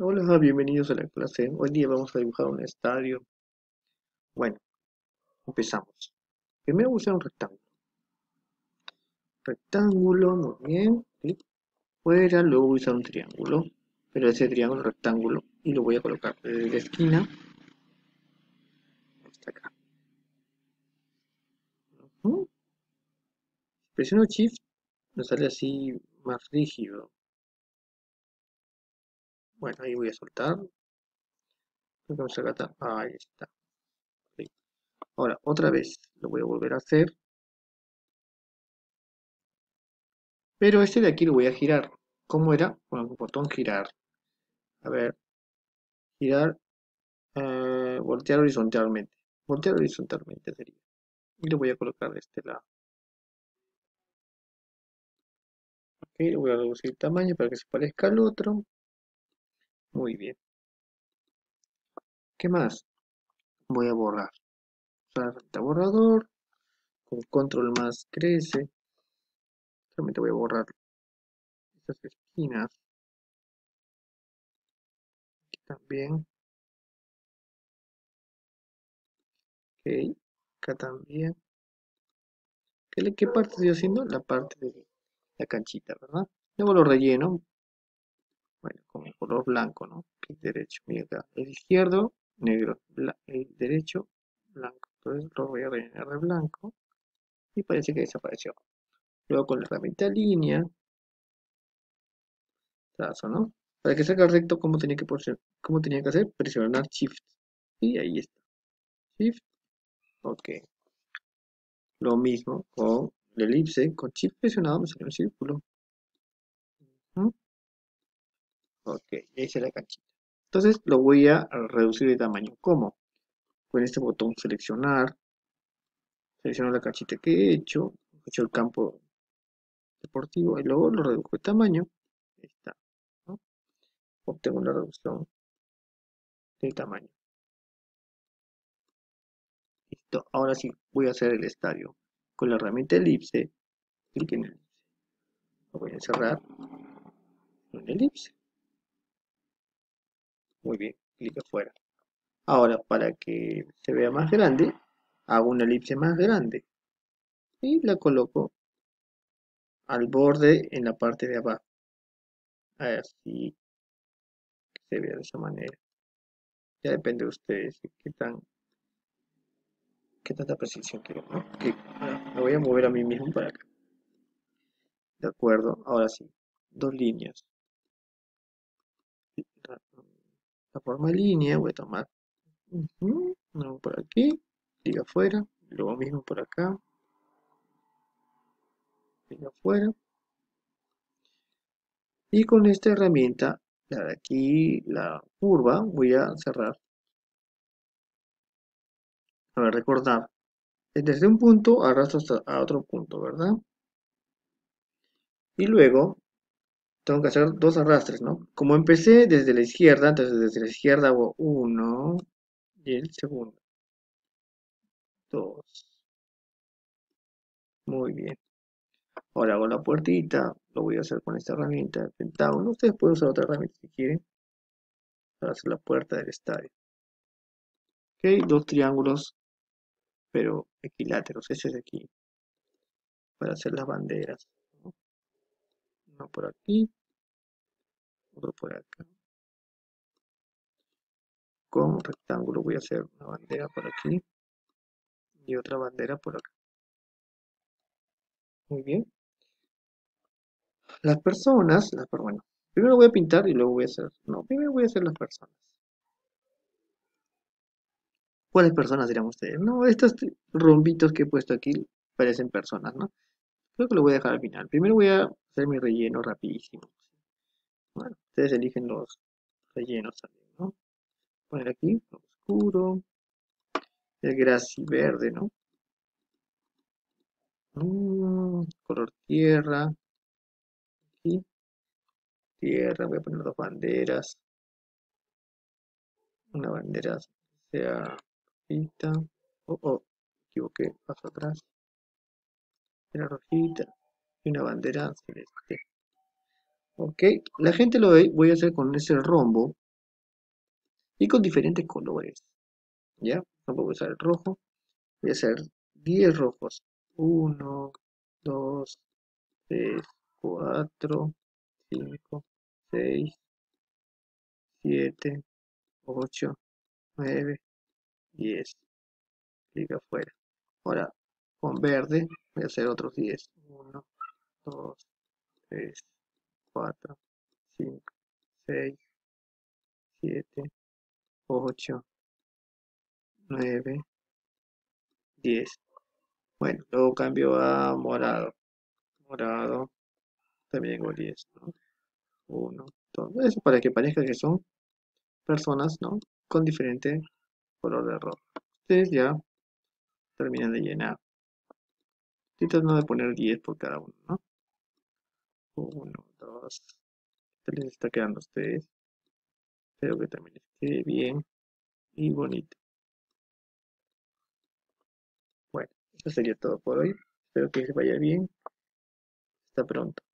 Hola, bienvenidos a la clase. Hoy día vamos a dibujar un estadio. Bueno, empezamos. Primero voy a usar un rectángulo. Rectángulo, muy bien. Fuera, luego voy a usar un triángulo. Pero ese triángulo rectángulo y lo voy a colocar desde la esquina hasta acá. Ujú. Presiono Shift, me sale así más rígido. Bueno, ahí voy a soltar. Vamos a. Ahí está. Ahora, otra vez, lo voy a volver a hacer. Pero este de aquí lo voy a girar. ¿Cómo era? Con el botón girar. A ver. Girar. eh, voltear horizontalmente. Voltear horizontalmente sería. Y lo voy a colocar de este lado. Ok, le voy a reducir el tamaño para que se parezca al otro. Muy bien. ¿Qué más? Voy a borrar. Usar borrador. Con control más crece. Solamente voy a borrar estas esquinas. También. Ok. Acá también. ¿Qué, qué parte estoy haciendo? La parte de la canchita, ¿verdad? Luego lo relleno. Bueno, con el color blanco, ¿no? Clic derecho. Mira. El izquierdo, negro. el derecho, blanco. Entonces lo voy a rellenar de blanco. Y parece que desapareció. Luego con la herramienta línea. Trazo, ¿no? Para que salga recto, ¿cómo tenía que, cómo hacer? Presionar Shift. Y ahí está. Shift. Ok. Lo mismo con elipse. Con Shift presionado me sale un círculo. Ok, ahí está la canchita. Entonces lo voy a reducir de tamaño. ¿Cómo? Con este botón seleccionar. Selecciono la canchita que he hecho. He hecho el campo deportivo y luego lo reduzco de tamaño. Ahí está. Obtengo una reducción de tamaño. Listo. Ahora sí, voy a hacer el estadio. Con la herramienta elipse, clic en elipse. Lo voy a cerrar en elipse. Muy bien, clic afuera. Ahora, para que se vea más grande, hago una elipse más grande. Y la coloco al borde en la parte de abajo. Así que se vea de esa manera. Ya depende de ustedes qué tan qué tanta precisión quieren, ¿no? me voy a mover a mí mismo para acá. De acuerdo, ahora sí, dos líneas. La forma línea voy a tomar por aquí, sigue afuera, luego mismo por acá, sigue afuera. Y con esta herramienta, la de aquí, la curva, voy a cerrar. A ver, recordar, desde un punto arrastro hasta a otro punto, ¿verdad? Y luego tengo que hacer dos arrastres, ¿no? Como empecé desde la izquierda, entonces desde la izquierda hago uno y el segundo. Dos. Muy bien. Ahora hago la puertita, lo voy a hacer con esta herramienta de pentágono. Ustedes pueden usar otra herramienta si quieren para hacer la puerta del estadio. Ok, dos triángulos, pero equiláteros, es aquí, para hacer las banderas. Uno por aquí, por acá. Con rectángulo voy a hacer una bandera por aquí y otra bandera por acá. Muy bien. Las personas, las, bueno, primero voy a pintar y luego voy a hacer, no, primero voy a hacer las personas. ¿Cuáles personas dirán ustedes? No, estos rombitos que he puesto aquí parecen personas, ¿no? Creo que lo voy a dejar al final. Primero voy a hacer mi relleno rapidísimo. Bueno, ustedes eligen los rellenos también, ¿no? Poner aquí, oscuro, el gras y verde, ¿no? Mm, color tierra, aquí, tierra, voy a poner dos banderas, una bandera sea rojita, oh, oh, equivoqué, paso atrás, era rojita y una bandera celeste. Ok, la gente lo ve, voy a hacer con ese rombo, y con diferentes colores. ¿Ya? No puedo usar el rojo. Voy a hacer 10 rojos. 1, 2, 3, 4, 5, 6, 7, 8, 9, 10. Clic afuera. Ahora, con verde voy a hacer otros 10. 1, 2, 3, 4, 5, 6, 7, 8, 9, 10. Bueno, luego cambio a morado. Morado. También hago 10, ¿no? 1, 2. Eso para que parezca que son personas, ¿no? Con diferente color de ropa. Ustedes ya terminan de llenar. Estoy tratando de poner 10 por cada uno, ¿no? 1, 2. Les está quedando a ustedes. Espero que también les quede bien y bonito. Bueno, eso sería todo por hoy. Espero que les vaya bien. Hasta pronto.